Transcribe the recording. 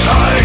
Time.